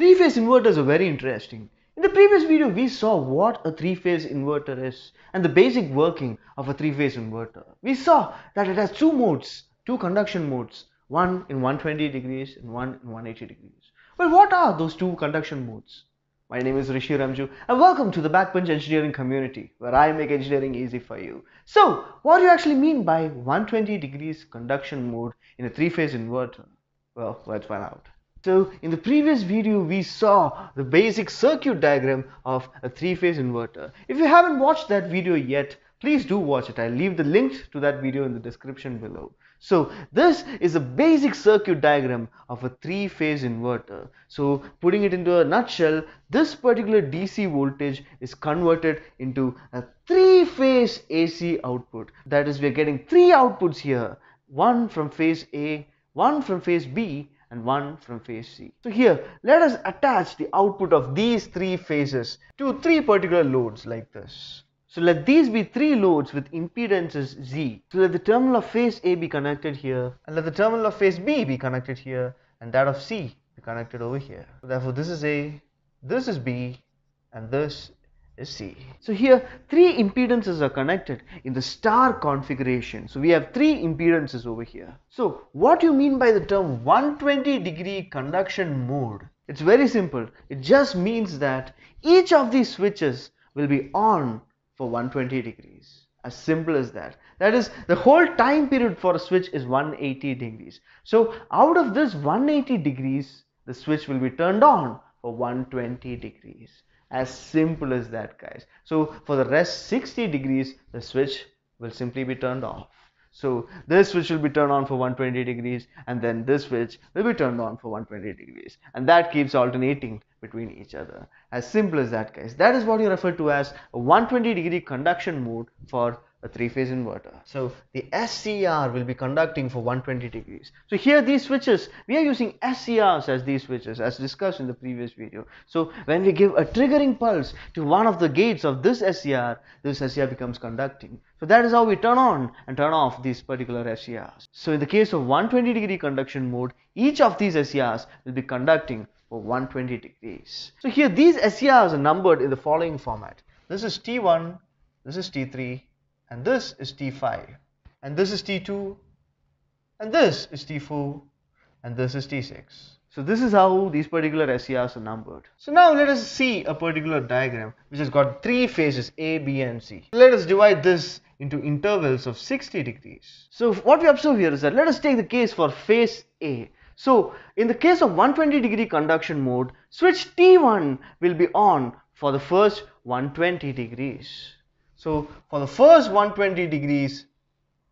Three-phase inverters are very interesting. In the previous video, we saw what a three-phase inverter is and the basic working of a three-phase inverter. We saw that it has two modes, two conduction modes, one in 120 degrees and one in 180 degrees. Well, what are those two conduction modes? My name is Rishi Remju and welcome to the Backbench Engineering community where I make engineering easy for you. So, what do you actually mean by 120 degrees conduction mode in a three-phase inverter? Well, let's find out. So in the previous video we saw the basic circuit diagram of a three-phase inverter. If you haven't watched that video yet, please do watch it. I'll leave the link to that video in the description below. So this is a basic circuit diagram of a three-phase inverter. So putting it into a nutshell, this particular DC voltage is converted into a three-phase AC output. That is, we're getting three outputs here. One from phase A, one from phase B and one from phase C. So here let us attach the output of these three phases to three particular loads like this. So let these be three loads with impedances Z. So let the terminal of phase A be connected here and let the terminal of phase B be connected here and that of C be connected over here. So therefore this is A, this is B and this is C. So here three impedances are connected in the star configuration. So we have three impedances over here. So what do you mean by the term 120 degree conduction mode? It's very simple. It just means that each of these switches will be on for 120 degrees. As simple as that. That is the whole time period for a switch is 180 degrees. So out of this 180 degrees the switch will be turned on for 120 degrees as simple as that guys. So for the rest 60 degrees the switch will simply be turned off so this switch will be turned on for 120 degrees and then this switch will be turned on for 120 degrees. And that keeps alternating between each other. As simple as that guys. That is what you refer to as a 120 degree conduction mode for a three-phase inverter. So the SCR will be conducting for 120 degrees. So here these switches, we are using SCRs as these switches as discussed in the previous video. So when we give a triggering pulse to one of the gates of this SCR, this SCR becomes conducting. So that is how we turn on and turn off these particular SCRs. So in the case of 120 degree conduction mode, each of these SCRs will be conducting for 120 degrees. So here these SCRs are numbered in the following format. This is T1, this is T3, and this is T5 and this is T2 and this is T4 and this is T6. So this is how these particular SCRs are numbered. So now let us see a particular diagram which has got three phases A, B and C. Let us divide this into intervals of 60 degrees. So what we observe here is that let us take the case for phase A. So in the case of 120 degree conduction mode, switch T1 will be on for the first 120 degrees. So for the first 120 degrees,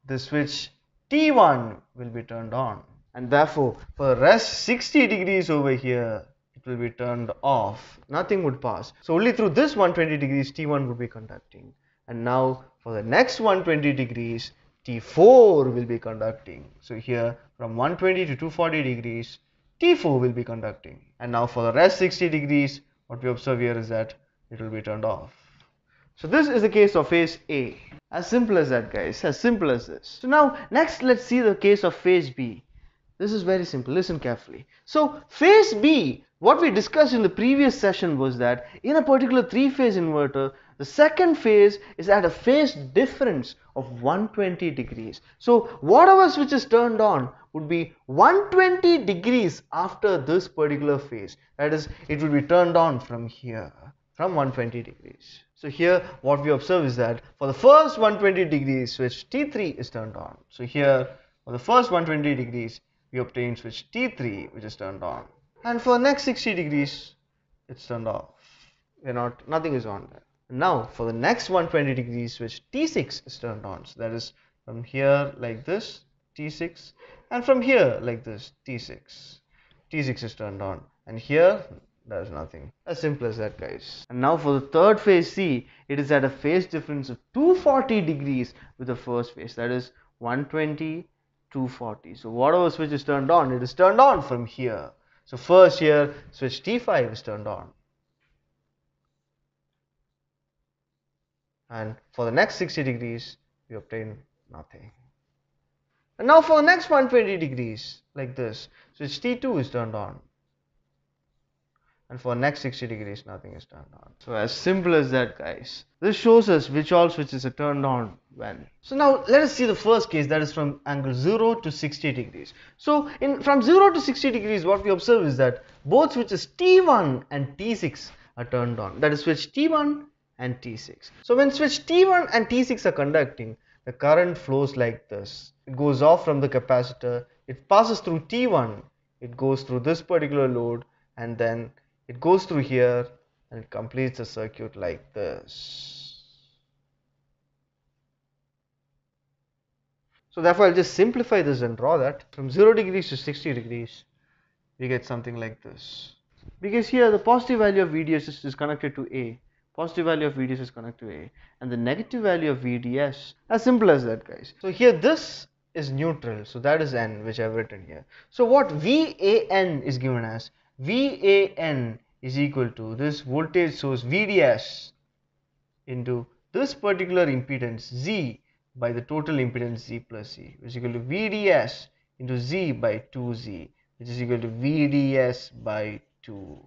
the switch T1 will be turned on and therefore for the rest 60 degrees over here, it will be turned off. Nothing would pass. So only through this 120 degrees T1 would be conducting. And now for the next 120 degrees, T4 will be conducting. So here from 120 to 240 degrees, T4 will be conducting. And now for the rest 60 degrees, what we observe here is that it will be turned off. So this is the case of phase A. As simple as that guys, as simple as this. So now next let's see the case of phase B. This is very simple, listen carefully. So phase B, what we discussed in the previous session was that in a particular three-phase inverter, the second phase is at a phase difference of 120 degrees. So whatever switch is turned on would be 120 degrees after this particular phase. That is, it will be turned on from here, from 120 degrees. So here what we observe is that for the first 120 degrees switch T3 is turned on. So here for the first 120 degrees we obtain switch T3 which is turned on and for next 60 degrees it's turned off. We're not nothing is on there. Now for the next 120 degrees switch T6 is turned on. So that is from here like this T6 and from here like this T6. T6 is turned on and here there's nothing. As simple as that guys. And now for the third phase C it is at a phase difference of 240 degrees with the first phase. That is 120 240 so whatever switch is turned on it is turned on from here. So first here switch T5 is turned on. And for the next 60 degrees we obtain nothing. And now for the next 120 degrees like this switch T2 is turned on and for next 60 degrees nothing is turned on. So as simple as that guys. This shows us which all switches are turned on when. So now let us see the first case that is from angle 0 to 60 degrees. So in from 0 to 60 degrees what we observe is that both switches T1 and T6 are turned on. That is switch T1 and T6. So when switch T1 and T6 are conducting the current flows like this. It goes off from the capacitor, it passes through T1, it goes through this particular load and then it goes through here and it completes the circuit like this. So therefore I'll just simplify this and draw that from 0 degrees to 60 degrees we get something like this. Because here the positive value of VDS is connected to A, positive value of VDS is connected to A and the negative value of VDS as simple as that guys. So here this is neutral so that is N which I have written here. So what VAN is given as VAN is equal to this voltage source VDS into this particular impedance Z by the total impedance Z plus Z which is equal to VDS into Z by 2Z which is equal to VDS by 2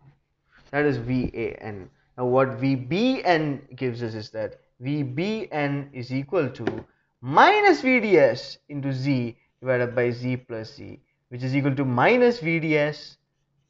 that is VAN. Now what VBN gives us is that VBN is equal to minus VDS into Z divided by Z plus Z which is equal to minus VDS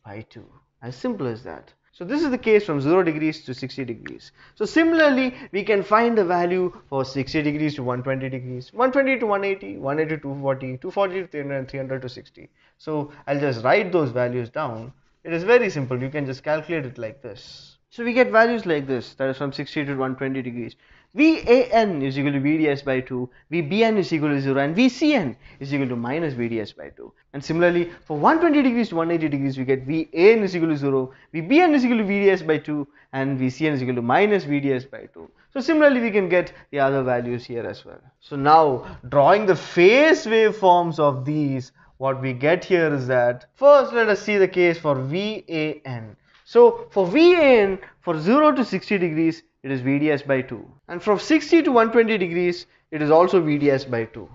by 2 as simple as that. So this is the case from 0 degrees to 60 degrees. So similarly we can find the value for 60 degrees to 120 degrees. 120 to 180 180 to 240 240 to 300 300 to 60 so i'll just write those values down. It is very simple. You can just calculate it like this. So we get values like this. That is from 60 to 120 degrees VAN is equal to VDS by 2, VBN is equal to 0 and VCN is equal to minus VDS by 2. And similarly for 120 degrees to 180 degrees we get VAN is equal to 0, VBN is equal to VDS by 2 and VCN is equal to minus VDS by 2. So similarly we can get the other values here as well. So now drawing the phase waveforms of these what we get here is that first let us see the case for VAN. So for VAN for 0 to 60 degrees it is VDS by 2 and from 60 to 120 degrees it is also VDS by 2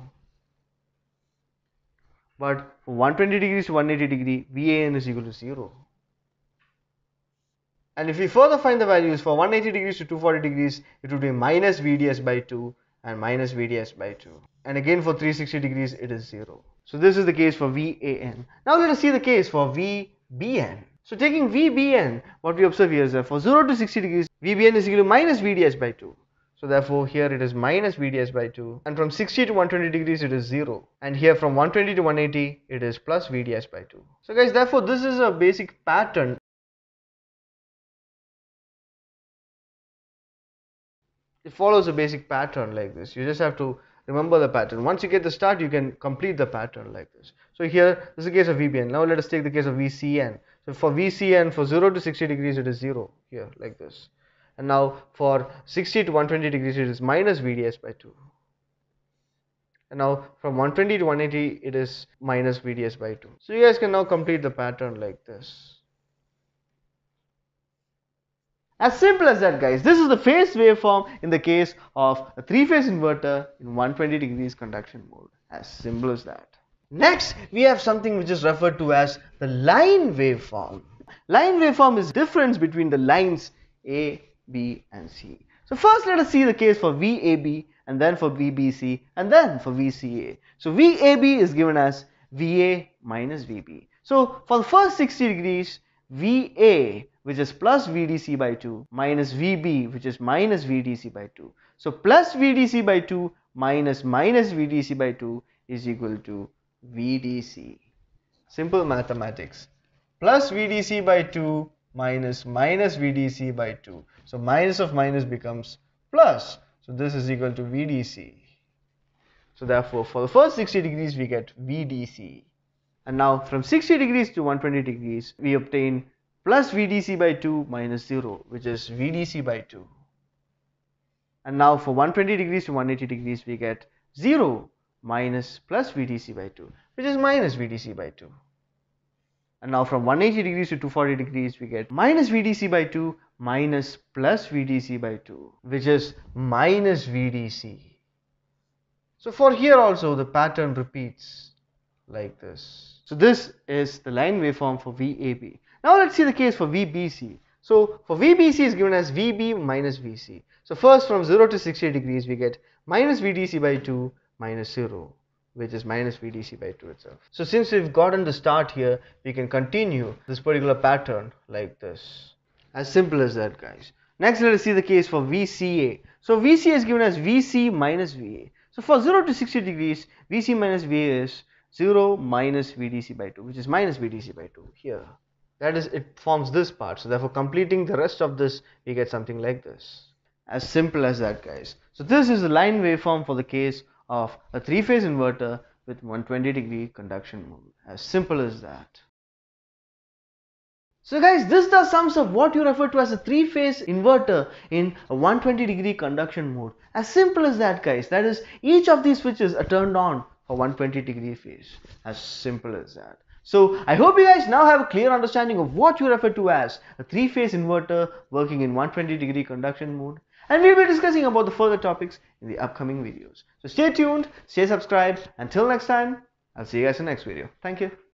but from 120 degrees to 180 degree VAN is equal to 0 and if we further find the values for 180 degrees to 240 degrees it would be minus VDS by 2 and minus VDS by 2 and again for 360 degrees it is 0 so this is the case for VAN now let us see the case for VBN so taking VBN, what we observe here is that for 0 to 60 degrees, VBN is equal to minus VDS by 2. So therefore here it is minus VDS by 2 and from 60 to 120 degrees it is 0 and here from 120 to 180 it is plus VDS by 2. So guys therefore this is a basic pattern. It follows a basic pattern like this. You just have to remember the pattern. Once you get the start you can complete the pattern like this. So here this is the case of VBN. Now let us take the case of VCN. So for VCN for 0 to 60 degrees it is 0 here like this. And now for 60 to 120 degrees it is minus VDS by 2. And now from 120 to 180 it is minus VDS by 2. So you guys can now complete the pattern like this. As simple as that guys, this is the phase waveform in the case of a three-phase inverter in 120 degrees conduction mode. As simple as that. Next, we have something which is referred to as the line waveform. Line waveform is difference between the lines A, B and C. So first let us see the case for VAB and then for VBC and then for VCA. So VAB is given as VA minus VB. So for the first 60 degrees, VA which is plus VDC by 2 minus VB which is minus VDC by 2. So plus VDC by 2 minus minus VDC by 2 is equal to VDC. Simple mathematics. Plus VDC by 2 minus minus VDC by 2. So minus of minus becomes plus. So this is equal to VDC. So therefore for the first 60 degrees we get VDC. And now from 60 degrees to 120 degrees we obtain plus VDC by 2 minus 0 which is VDC by 2. And now for 120 degrees to 180 degrees we get 0 minus plus VDC by 2 which is minus VDC by 2. And now from 180 degrees to 240 degrees we get minus VDC by 2 minus plus VDC by 2 which is minus VDC. So for here also the pattern repeats like this. So this is the line waveform for VAB. Now let's see the case for VBC. So for VBC is given as VB minus VC. So first from 0 to 60 degrees we get minus VDC by 2 minus 0 which is minus VDC by 2 itself. So since we've gotten the start here, we can continue this particular pattern like this. As simple as that guys. Next let us see the case for VCA. So VCA is given as VC minus VA. So for 0 to 60 degrees, VC minus VA is 0 minus VDC by 2 which is minus VDC by 2 here. That is it forms this part. So therefore completing the rest of this we get something like this. As simple as that guys. So this is the line waveform for the case of a three-phase inverter with 120 degree conduction mode. As simple as that. So guys, this does sums up what you refer to as a three-phase inverter in a 120 degree conduction mode. As simple as that guys. That is, each of these switches are turned on for 120 degree phase. As simple as that. So I hope you guys now have a clear understanding of what you refer to as a three-phase inverter working in 120 degree conduction mode and we'll be discussing about the further topics in the upcoming videos. So stay tuned, stay subscribed. Until next time, I'll see you guys in the next video. Thank you.